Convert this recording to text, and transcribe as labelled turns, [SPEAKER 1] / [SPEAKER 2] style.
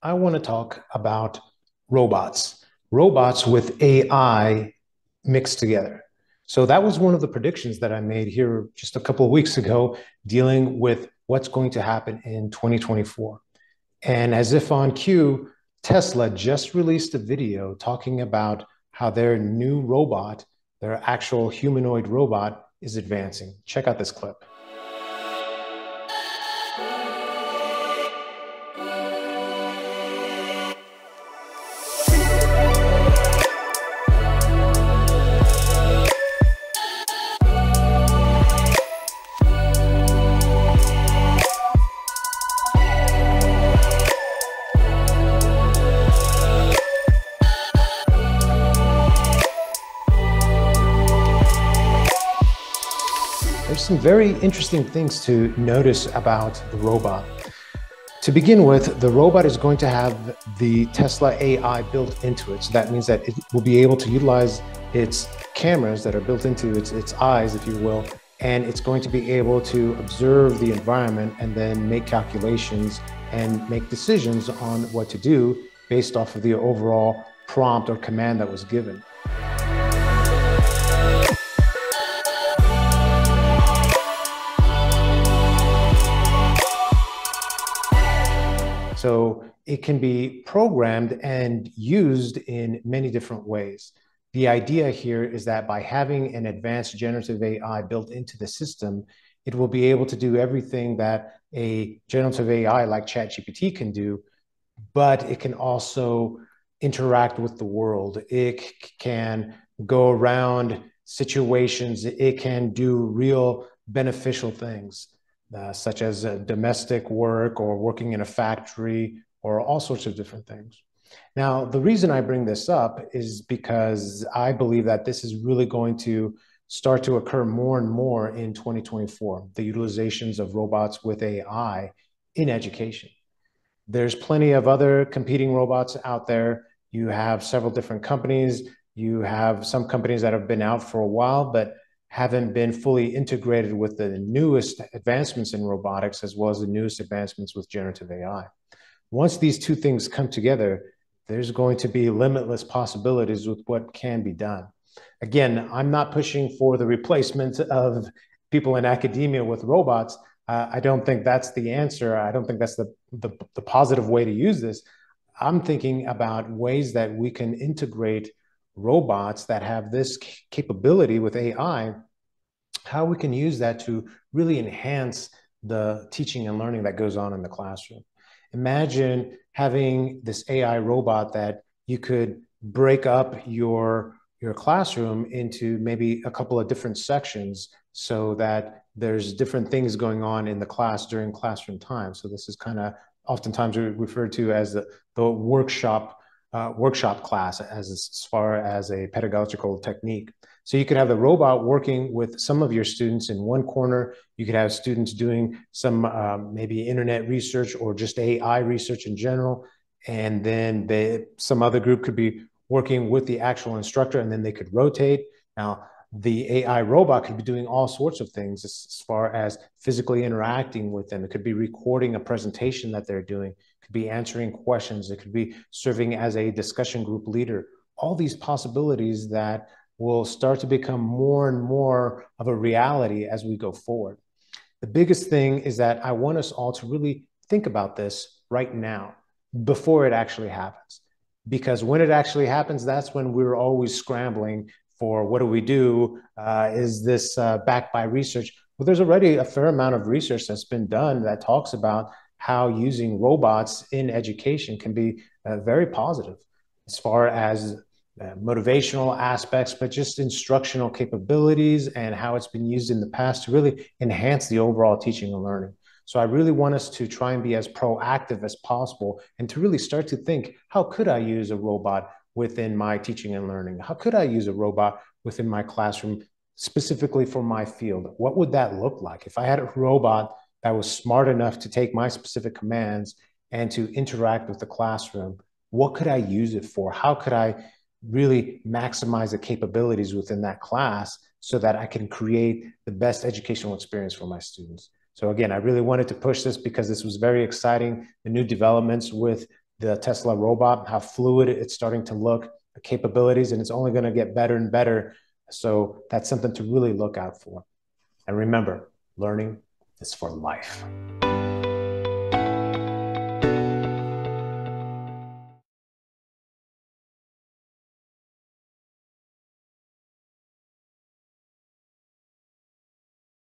[SPEAKER 1] I want to talk about robots, robots with AI mixed together. So that was one of the predictions that I made here just a couple of weeks ago, dealing with what's going to happen in 2024. And as if on cue, Tesla just released a video talking about how their new robot, their actual humanoid robot, is advancing. Check out this clip. There's some very interesting things to notice about the robot. To begin with, the robot is going to have the Tesla AI built into it. So that means that it will be able to utilize its cameras that are built into its, its eyes, if you will, and it's going to be able to observe the environment and then make calculations and make decisions on what to do based off of the overall prompt or command that was given. So it can be programmed and used in many different ways. The idea here is that by having an advanced generative AI built into the system, it will be able to do everything that a generative AI like ChatGPT can do, but it can also interact with the world. It can go around situations, it can do real beneficial things uh, such as uh, domestic work or working in a factory or all sorts of different things. Now, the reason I bring this up is because I believe that this is really going to start to occur more and more in 2024, the utilizations of robots with AI in education. There's plenty of other competing robots out there. You have several different companies. You have some companies that have been out for a while, but haven't been fully integrated with the newest advancements in robotics as well as the newest advancements with generative AI. Once these two things come together, there's going to be limitless possibilities with what can be done. Again, I'm not pushing for the replacement of people in academia with robots. Uh, I don't think that's the answer. I don't think that's the, the, the positive way to use this. I'm thinking about ways that we can integrate robots that have this capability with AI, how we can use that to really enhance the teaching and learning that goes on in the classroom. Imagine having this AI robot that you could break up your your classroom into maybe a couple of different sections so that there's different things going on in the class during classroom time. So this is kind of oftentimes referred to as the, the workshop uh, workshop class as, as far as a pedagogical technique. So you could have the robot working with some of your students in one corner. You could have students doing some um, maybe internet research or just AI research in general. And then they, some other group could be working with the actual instructor and then they could rotate. Now, the AI robot could be doing all sorts of things as, far as physically interacting with them. It could be recording a presentation that they're doing, it could be answering questions, it could be serving as a discussion group leader. All these possibilities that will start to become more and more of a reality as we go forward. The biggest thing is that I want us all to really think about this right now before it actually happens. Because when it actually happens, that's when we're always scrambling for what do we do? Uh, is this uh, backed by research? Well, there's already a fair amount of research that's been done that talks about how using robots in education can be uh, very positive as far as uh, motivational aspects, but just instructional capabilities and how it's been used in the past to really enhance the overall teaching and learning. So I really want us to try and be as proactive as possible and to really start to think, how could I use a robot within my teaching and learning? How could I use a robot within my classroom specifically for my field? What would that look like? If I had a robot that was smart enough to take my specific commands and to interact with the classroom, what could I use it for? How could I really maximize the capabilities within that class so that I can create the best educational experience for my students? So again, I really wanted to push this because this was very exciting. The new developments with the Tesla robot, how fluid it's starting to look, the capabilities, and it's only going to get better and better. So that's something to really look out for. And remember, learning is for life.